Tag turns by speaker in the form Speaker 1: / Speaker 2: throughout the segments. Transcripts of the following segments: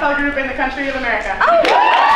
Speaker 1: group in the country of America. Oh.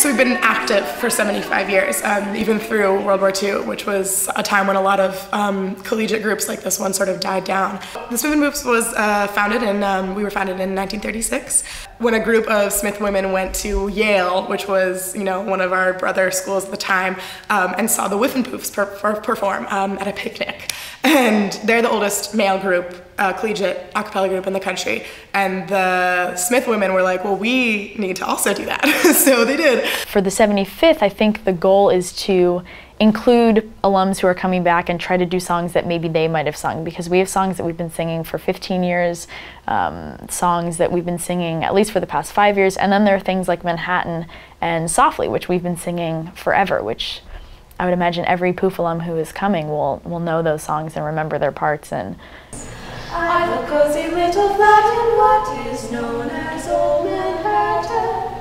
Speaker 1: So we've been active for 75 years, um, even through World War II, which was a time when a lot of um, collegiate groups like this one sort of died down. The Smiffenpoofs was uh, founded, and um, we were founded in 1936 when a group of Smith women went to Yale, which was you know one of our brother schools at the time, um, and saw the Whiffenpoofs per per perform um, at a picnic. And they're the oldest male group, uh, collegiate a cappella group in the country. And the Smith women were like, well, we need to also do that. so they did.
Speaker 2: For the 75th, I think the goal is to include alums who are coming back and try to do songs that maybe they might have sung because we have songs that we've been singing for 15 years, um, songs that we've been singing at least for the past five years, and then there are things like Manhattan and Softly, which we've been singing forever, which I would imagine every Poof alum who is coming will, will know those songs and remember their parts. And
Speaker 3: I've a cozy little flat in what is known as Old Manhattan.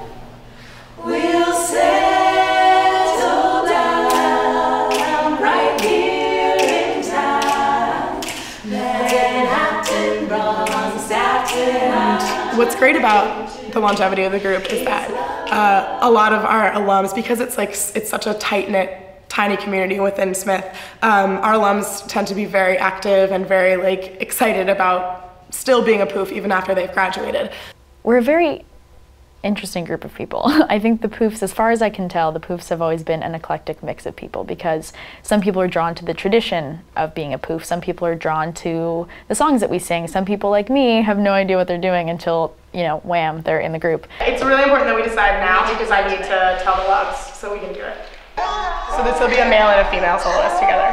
Speaker 3: We'll settle down right here in town. Manhattan, bronze satin.
Speaker 1: What's great about the longevity of the group is that uh, a lot of our alums, because it's like it's such a tight knit tiny community within Smith, um, our alums tend to be very active and very like excited about still being a poof even after they've graduated.
Speaker 2: We're a very interesting group of people. I think the poofs, as far as I can tell, the poofs have always been an eclectic mix of people because some people are drawn to the tradition of being a poof, some people are drawn to the songs that we sing, some people like me have no idea what they're doing until, you know, wham, they're in the group.
Speaker 1: It's really important that we decide now because I need to tell the loves so we can do it. So this will be a male and a female soloist together.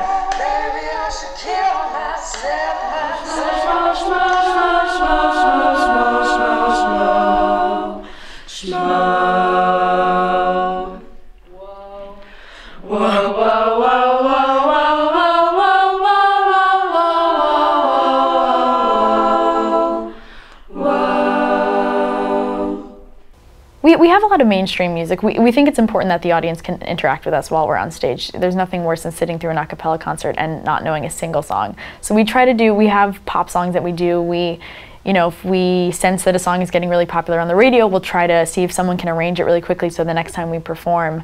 Speaker 2: We, we have a lot of mainstream music. We, we think it's important that the audience can interact with us while we're on stage. There's nothing worse than sitting through an a cappella concert and not knowing a single song. So we try to do, we have pop songs that we do. We, you know, if we sense that a song is getting really popular on the radio, we'll try to see if someone can arrange it really quickly so the next time we perform,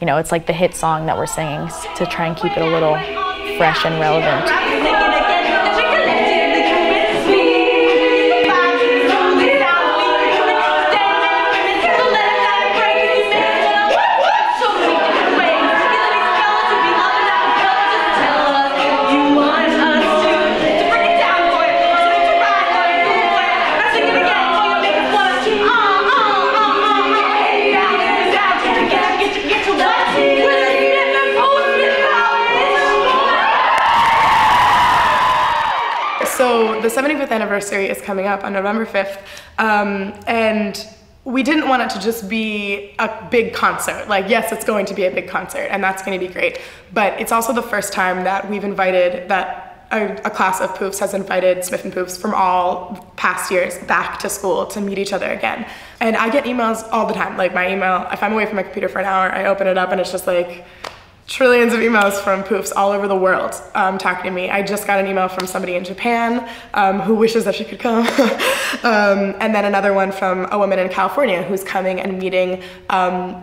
Speaker 2: you know, it's like the hit song that we're singing to try and keep it a little fresh and relevant.
Speaker 1: So the 75th anniversary is coming up on November 5th, um, and we didn't want it to just be a big concert. Like, yes, it's going to be a big concert, and that's going to be great. But it's also the first time that we've invited that a, a, class of poofs has invited Smiffenpoofs from all past years back to school to meet each other again. And I get emails all the time. Like my email, if I'm away from my computer for an hour, I open it up and it's just like trillions of emails from poofs all over the world um, talking to me. I just got an email from somebody in Japan um, who wishes that she could come. um, and then another one from a woman in California who's coming and meeting um,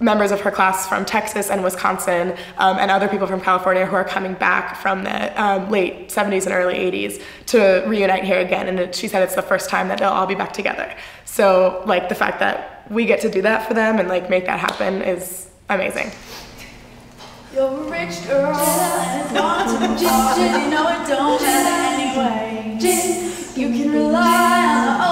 Speaker 1: members of her class from Texas and Wisconsin um, and other people from California who are coming back from the um, late 70s and early 80s to reunite here again. And it, she said it's the first time that they'll all be back together. So like the fact that we get to do that for them and like make that happen is amazing.
Speaker 3: You're a rich girl and it's to you know it don't matter anyway. You can rely on the